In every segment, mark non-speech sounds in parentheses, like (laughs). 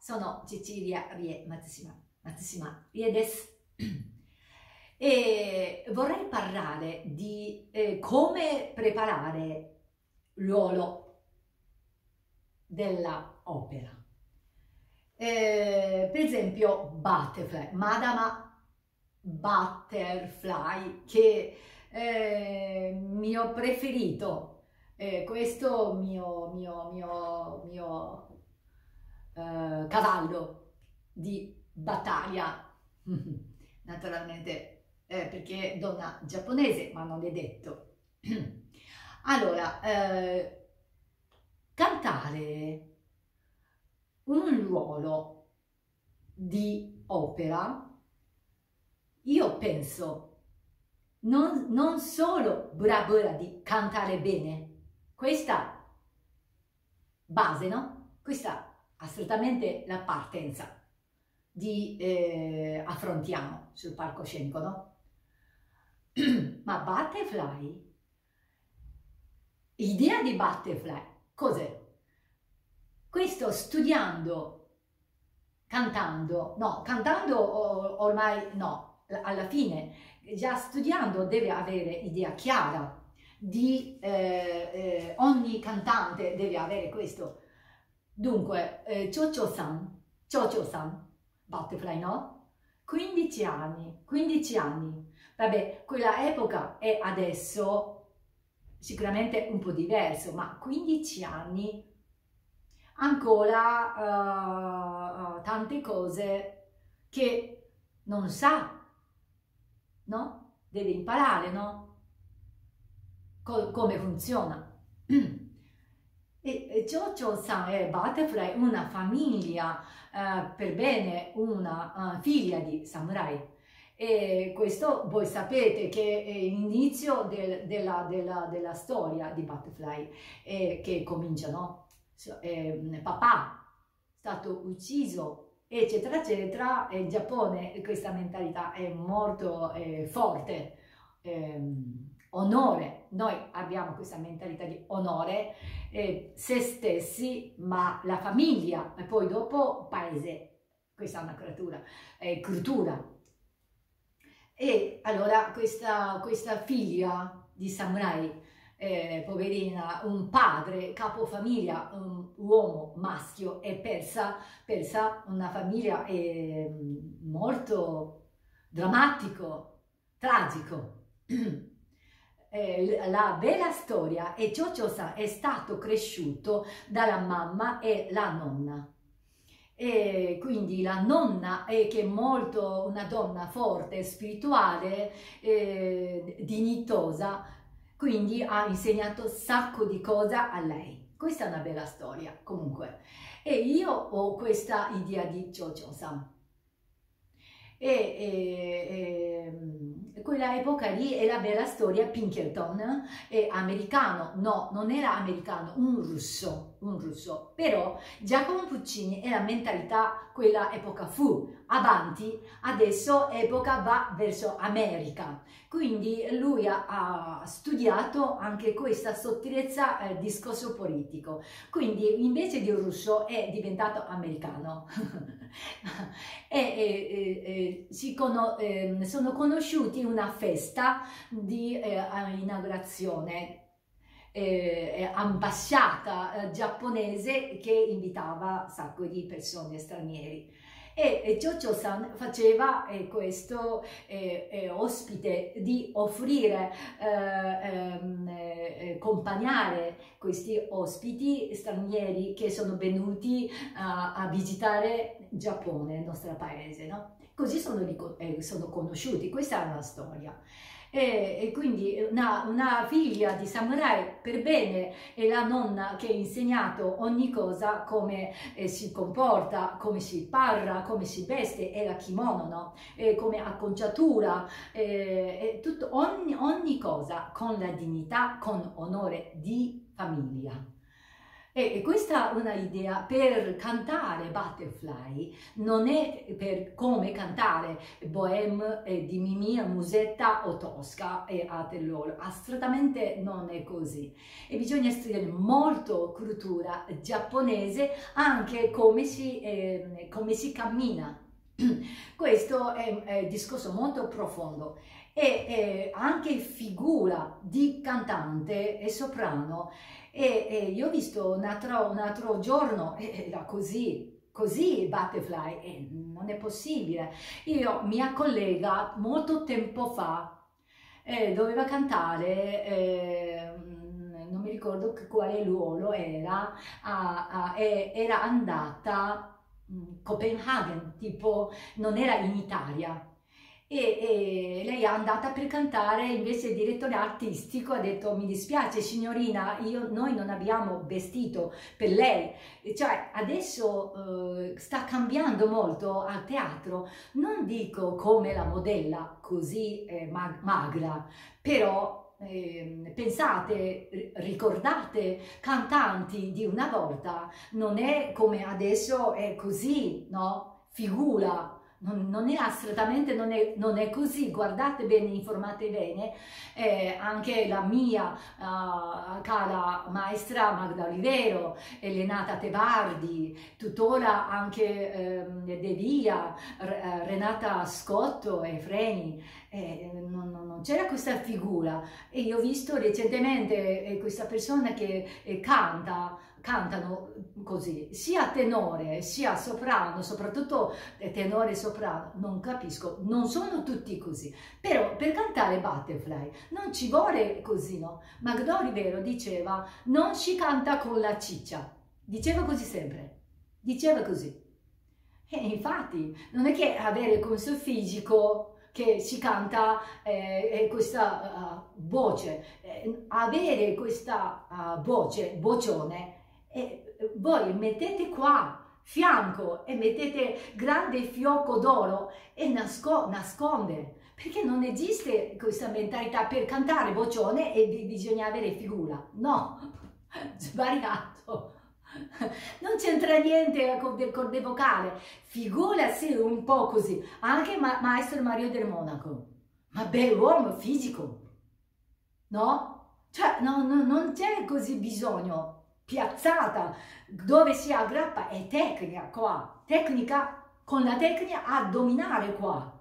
sono Cecilia Rie Matsushima, Matsushima Rie desu. (clears throat) E vorrei parlare di eh, come preparare l'uolo della opera. Eh, per esempio, Butterfly, Madama Butterfly, che eh, mio preferito, eh, questo mio, mio, mio, mio eh, cavallo di battaglia. (laughs) Naturalmente eh, perché è donna giapponese, ma non è detto. (clears throat) allora, eh, cantare un ruolo di opera, io penso non, non solo bravura di cantare bene, questa base, no? Questa assolutamente la partenza di eh, affrontiamo sul palcoscenico, no? (clears throat) Ma Butterfly, l'idea di Butterfly, cos'è? Questo studiando, cantando, no, cantando ormai no, alla fine, già studiando deve avere idea chiara di eh, eh, ogni cantante deve avere questo. Dunque, eh, Chocho-san, Chocho-san, Butterfly, no? 15 anni, 15 anni. Vabbè, quella epoca è adesso sicuramente un po' diverso, ma 15 anni ancora uh, tante cose che non sa, no? Deve imparare, no? Co come funziona. (clears throat) E Jojo-san e Butterfly, una famiglia uh, per bene, una uh, figlia di samurai. E questo voi sapete che è l'inizio del, della, della, della, storia di Butterfly, eh, che comincia, no? eh, papà è stato ucciso, eccetera, eccetera, e in Giappone questa mentalità è molto eh, forte, eh, onore, noi abbiamo questa mentalità di onore, eh, se stessi, ma la famiglia e poi dopo paese, questa è una creatura, eh, cultura. E allora questa, questa figlia di samurai eh, poverina, un padre, capofamiglia, un uomo maschio e persa, persa una famiglia eh, molto drammatico, tragico. (clears throat) Eh, la vera storia è Ciociosa è stato cresciuto dalla mamma e la nonna. E quindi la nonna è che è molto una donna forte, spirituale, eh, dignitosa, quindi ha insegnato un sacco di cose a lei. Questa è una bella storia, comunque. E io ho questa idea di Chocho-san. E, e, e, quella epoca lì è la bella storia Pinkerton, è americano, no, non era americano, un russo, un russo, però Giacomo Puccini è la mentalità, quella epoca fu, avanti, adesso epoca va verso America. Quindi lui ha, ha studiato anche questa sottilezza eh, discorso politico. Quindi invece di russo è diventato americano. (laughs) e, e, e cono eh, sono conosciuti una festa di eh, inaugurazione eh, ambasciata eh, giapponese che invitava un sacco di persone straniere e, e Jojo-san faceva eh, questo eh, eh, ospite di offrire, eh, ehm, eh, accompagnare questi ospiti stranieri che sono venuti a, a visitare Giappone, il nostro paese, no? Così sono, eh, sono conosciuti, questa è una storia. E, e quindi una, una, figlia di samurai per bene è la nonna che ha insegnato ogni cosa, come eh, si comporta, come si parla, come si veste, è la kimono, no? E come acconciatura, eh, tutto, ogni, ogni cosa con la dignità, con onore di famiglia. E questa è una idea per cantare Butterfly, non è per come cantare Bohème eh, di Mimì, Musetta o Tosca e Atellolo, assolutamente non è così. E bisogna studiare molto cultura giapponese, anche come si, eh, come si cammina. (clears throat) Questo è un discorso molto profondo e eh, anche figura di cantante e soprano e, e io ho visto un altro, un altro giorno, era così, così Butterfly, e non è possibile. Io, mia collega, molto tempo fa, eh, doveva cantare, eh, non mi ricordo quale ruolo era, a, a, era andata a Copenaghen, tipo non era in Italia, e, e, lei è andata per cantare invece il direttore artistico ha detto mi dispiace signorina io, noi non abbiamo vestito per lei cioè adesso eh, sta cambiando molto al teatro. Non dico come la modella così eh, mag magra però eh, pensate, ricordate, cantanti di una volta, non è come adesso è così, no? Figura, non, non, è assolutamente non è, non è, così, guardate bene, informate bene, eh, anche la mia uh, cara maestra Magda Olivero, Elenata Tebardi, tuttora anche eh, De Via, Renata Scotto e Freni, eh, non, non c'era questa figura. E io ho visto recentemente eh, questa persona che eh, canta cantano così, sia tenore sia soprano, soprattutto tenore e soprano, non capisco, non sono tutti così, però per cantare Butterfly non ci vuole così, no? Magdo Rivero diceva non si canta con la ciccia, diceva così sempre, diceva così. E infatti non è che avere questo fisico che si canta eh, questa uh, voce, eh, avere questa uh, voce, vocione, e voi mettete qua fianco e mettete grande fiocco d'oro e nasco nasconde. Perché non esiste questa mentalità per cantare boccione e bisogna avere figura. No (laughs) sbagliato. Non c'entra niente con il corde vocale. Figura sì un po' così. Anche ma maestro Mario del Monaco. Ma bell'uomo fisico. No? cioè no, no, non c'è così bisogno piazzata dove si aggrappa è tecnica qua, tecnica con la tecnica a dominare qua,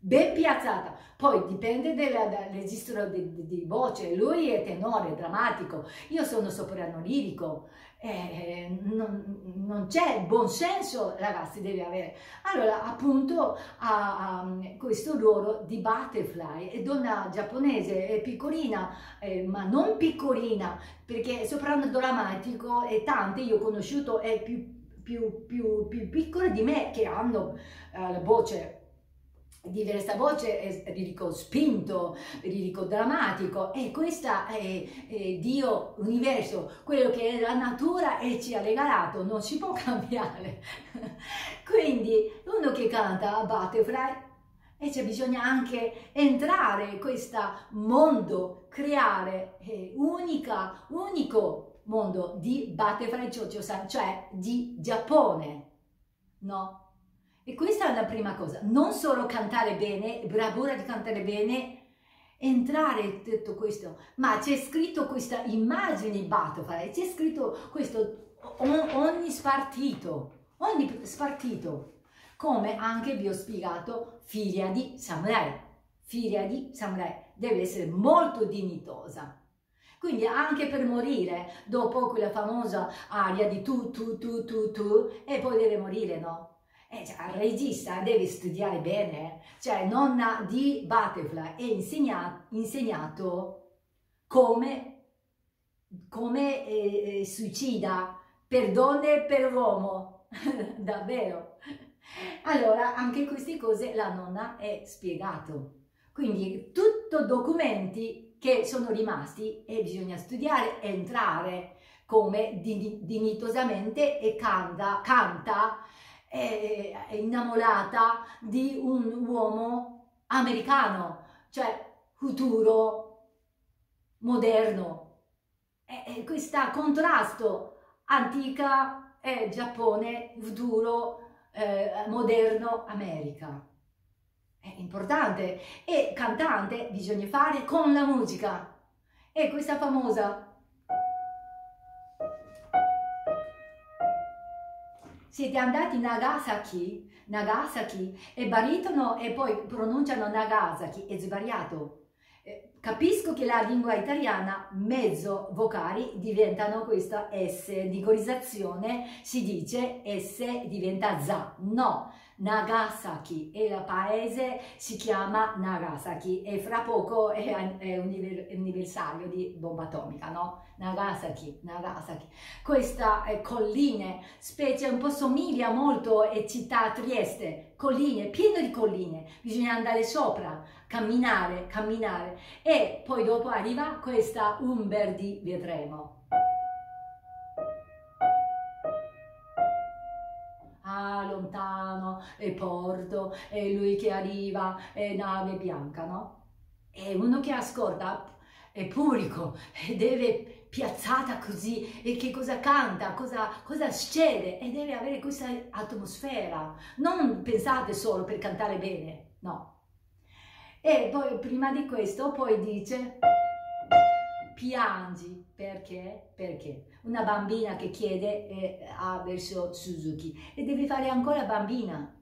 ben piazzata. Poi dipende dal registro di, di, di, voce, lui è tenore, drammatico, io sono soprano lirico, eh, non, non c'è buon senso ragazzi deve avere. Allora appunto ha questo ruolo di butterfly, è donna giapponese, è piccolina, eh, ma non piccolina, perché soprano drammatico e tante io ho conosciuto è più, più, più, più piccole di me che hanno eh, la voce diversa voce è lirico spinto, lirico drammatico e questa è, è, Dio, l'universo, quello che è la natura e ci ha regalato, non si può (laughs) cambiare. Quindi uno che canta Butterfly e c'è bisogno anche entrare in questo mondo, creare eh, unica, unico mondo di Butterfly cioè di Giappone, no? E questa è la prima cosa, non solo cantare bene, bravura di cantare bene, entrare in tutto questo, ma c'è scritto questa immagine butterfly, c'è scritto questo ogni spartito, ogni spartito, come anche vi ho spiegato, figlia di samurai, figlia di samurai, deve essere molto dignitosa. Quindi anche per morire, dopo quella famosa aria di tu, tu, tu, tu, tu, e poi deve morire, no? Eh, cioè, il regista deve studiare bene, cioè nonna di Butterfly è insegnato, insegnato come, come eh, suicida per donne e per uomo, (laughs) davvero. Allora, anche queste cose la nonna è spiegato. Quindi, tutto documenti che sono rimasti e bisogna studiare, entrare come dignitosamente e canta, canta è, innamorata di un uomo americano, cioè futuro, moderno. E, questo contrasto antica e Giappone, futuro, eh, moderno America. È importante. E cantante bisogna fare con la musica. E questa famosa siete andati a Nagasaki, Nagasaki è baritono e poi pronunciano Nagasaki, è sbagliato. Eh, capisco che la lingua italiana mezzo vocali diventano questa S, di gorizzazione si dice S diventa ZA, no, Nagasaki e il paese si chiama Nagasaki e fra poco è, è anniversario di bomba atomica, no? Nagasaki, Nagasaki. Questa è colline, specie un po' somiglia molto a città Trieste, colline, pieno di colline, bisogna andare sopra, camminare, camminare e poi dopo arriva questa Umberdi, vedremo. Lontano, e porto, e lui che arriva, e nave bianca, no? E uno che ascolta è pubblico, e deve piazzata così, e che cosa canta, cosa, cosa succede, e deve avere questa atmosfera. Non pensate solo per cantare bene, no. E poi prima di questo poi dice piangi perché? Perché una bambina che chiede eh, a verso Suzuki e devi fare ancora bambina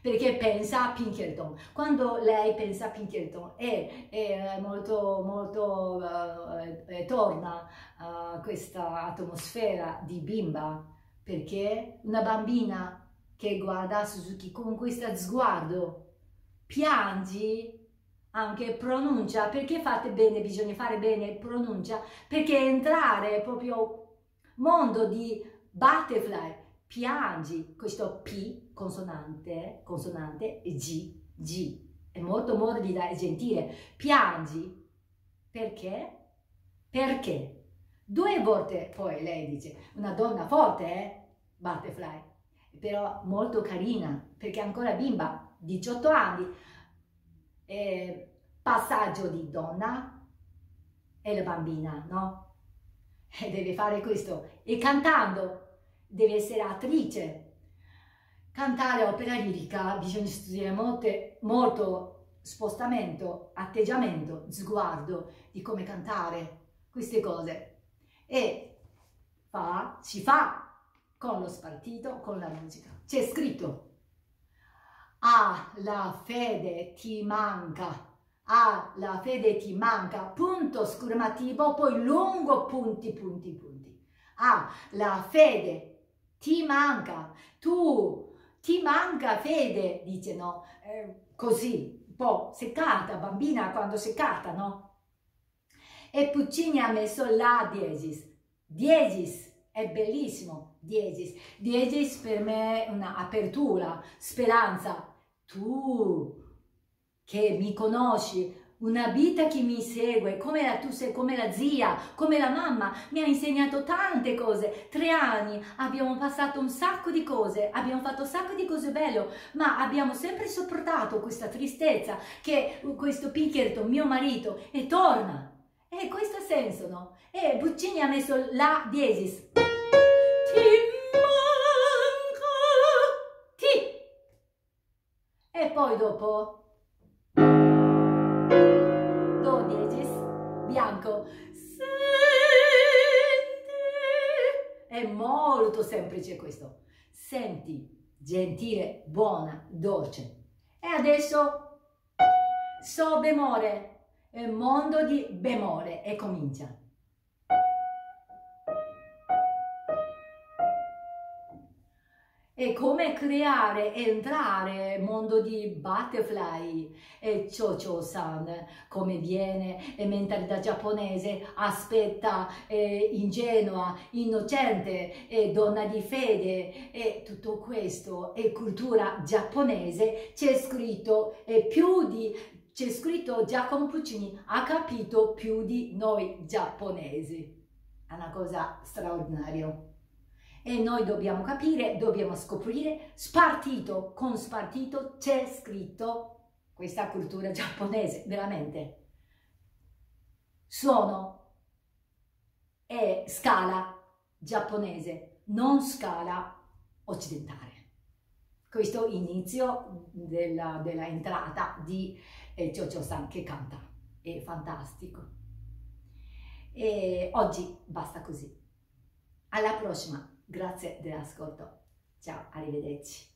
perché pensa a Pinkerton. Quando lei pensa a Pinkerton e, e molto, molto uh, eh, torna a questa atmosfera di bimba, perché una bambina che guarda Suzuki con questo sguardo, piangi anche pronuncia, perché fate bene, bisogna fare bene pronuncia, perché entrare proprio mondo di butterfly, piangi, questo P consonante, consonante G, G, è molto morbida e gentile, piangi, perché? Perché? Due volte poi lei dice, una donna forte, eh? Butterfly, però molto carina, perché ancora bimba, 18 anni, eh, passaggio di donna e la bambina, no? E deve fare questo. E cantando deve essere attrice. Cantare opera lirica bisogna studiare molte, molto spostamento, atteggiamento, sguardo di come cantare queste cose. E fa, si fa con lo spartito, con la musica. C'è scritto Ah, la fede ti manca. Ah, la fede ti manca. Punto scormativo, poi lungo punti, punti, punti. Ah, la fede ti manca. Tu ti manca fede, dice no? Eh, così, un po' seccata, bambina quando seccata, no? E Puccini ha messo la diesis. Diesis è bellissimo, diesis. Diesis per me è un'apertura, speranza, tu che mi conosci, una vita che mi segue, come la, tu sei, come la zia, come la mamma, mi ha insegnato tante cose. Tre anni abbiamo passato un sacco di cose, abbiamo fatto un sacco di cose belle, ma abbiamo sempre sopportato questa tristezza che questo Pinkerton, mio marito, e torna. E questo senso, no? E Buccini ha messo la diesis. Ti poi dopo? Do diesis bianco. Senti! È molto semplice questo. Senti gentile buona dolce. E adesso so bemore. Mondo di bemore e comincia e come creare, entrare mondo di butterfly e Chocho-san, come viene, e mentalità giapponese, aspetta, eh, ingenua, innocente, e donna di fede, e tutto questo è cultura giapponese, c'è scritto, e più di, c'è scritto Giacomo Puccini ha capito più di noi giapponesi. È una cosa straordinaria e noi dobbiamo capire, dobbiamo scoprire, spartito, con spartito c'è scritto questa cultura giapponese, veramente. Suono e scala giapponese, non scala occidentale. Questo inizio della, della entrata di eh, Chocho-san che canta, è fantastico. E oggi basta così. Alla prossima, grazie dell'ascolto. Ciao, arrivederci.